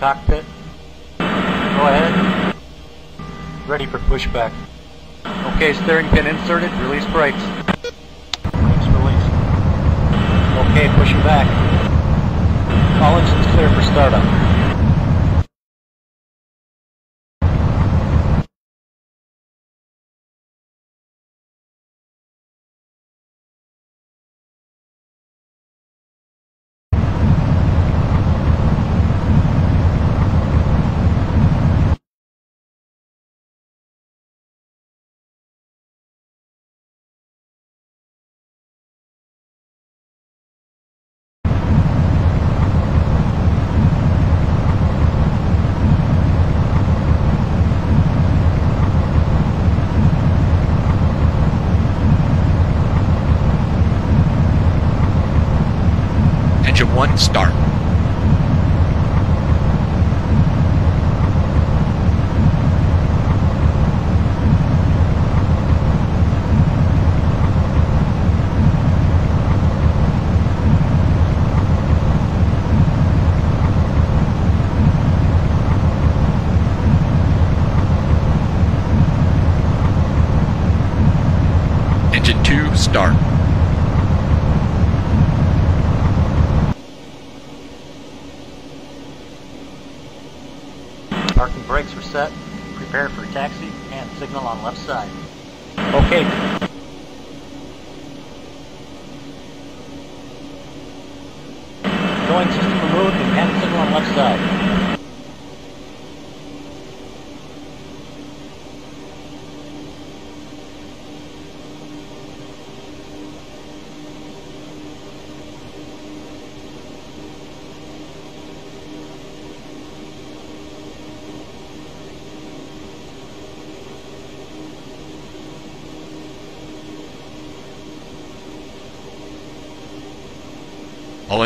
cockpit. Go ahead. Ready for pushback. Okay, steering pin inserted, release brakes. Brakes released. Okay, pushing back. All engines clear for startup.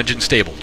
Engines stable,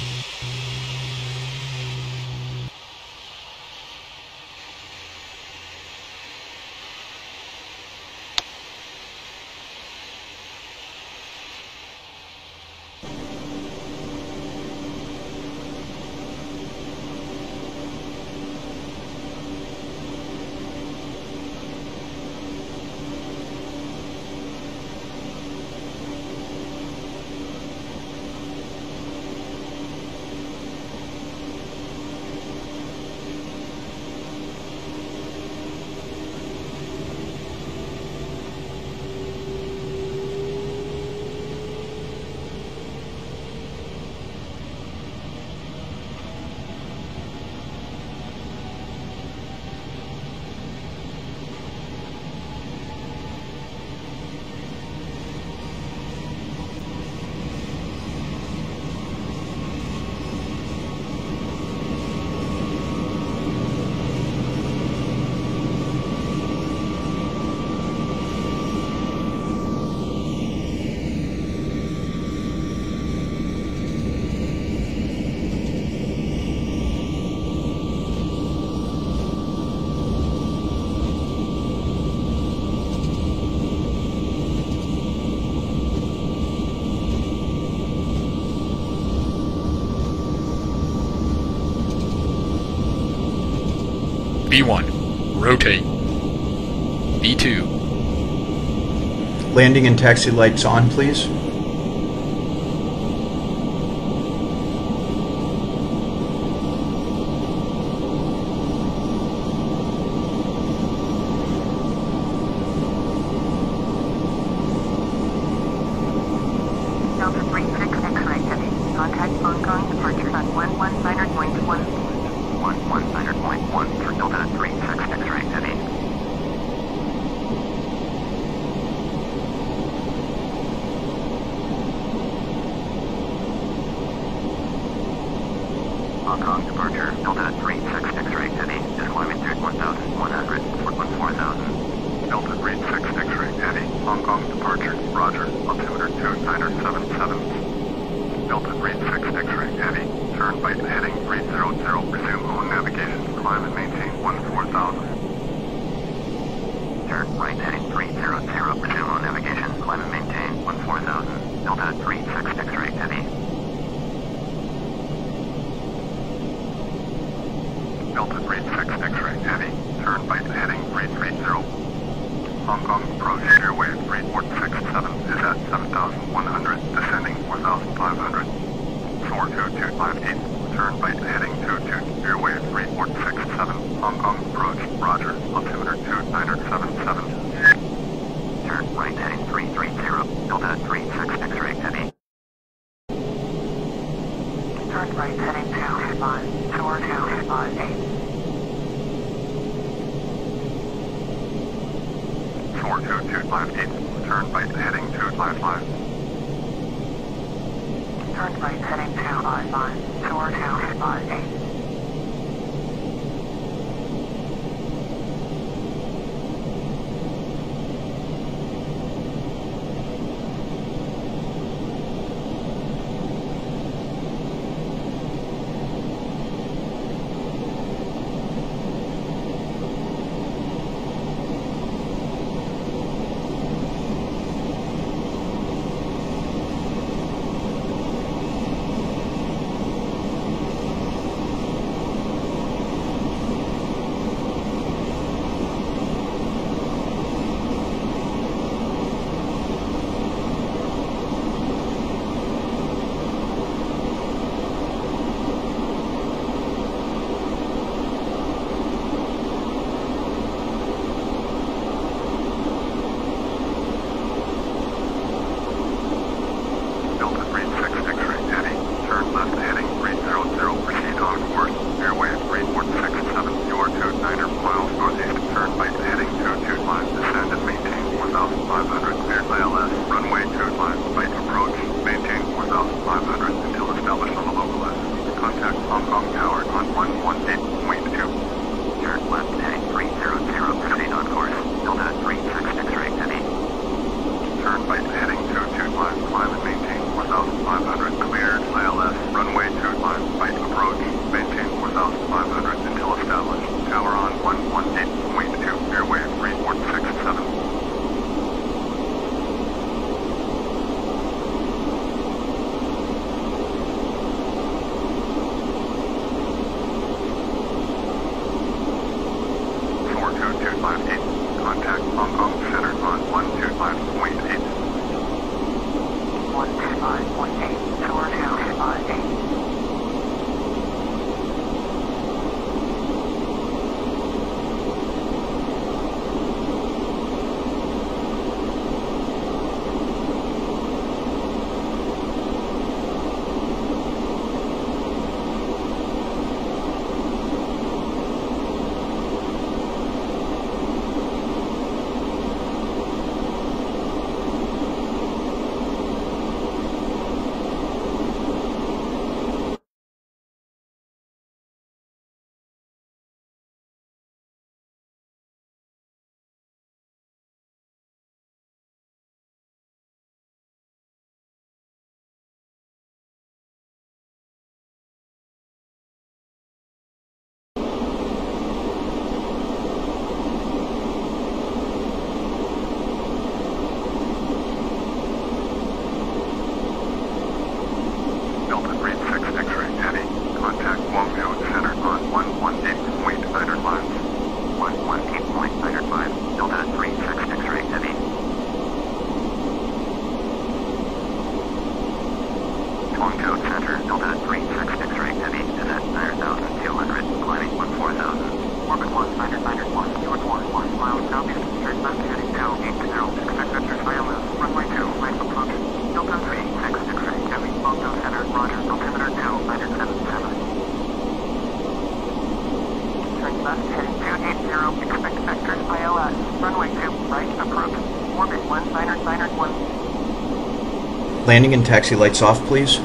Thank you. V1, rotate. V2, Landing and taxi lights on, please. Landing and taxi lights off, please.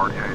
Bombardier,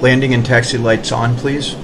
Landing and taxi lights on, please.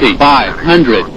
Sierra. 2500. 015.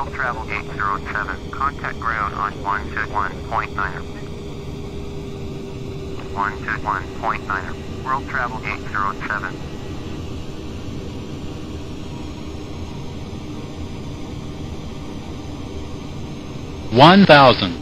World Travel Eight Zero Seven. Contact ground on 121.9. 121.9. World Travel Eight Zero Seven. One thousand.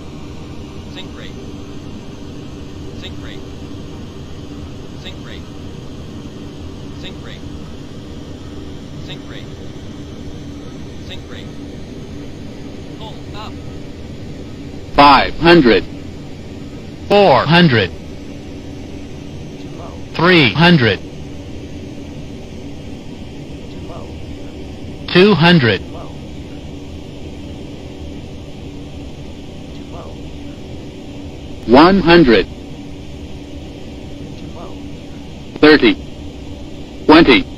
Four hundred. Three hundred. Two hundred. One hundred. Thirty. Twenty.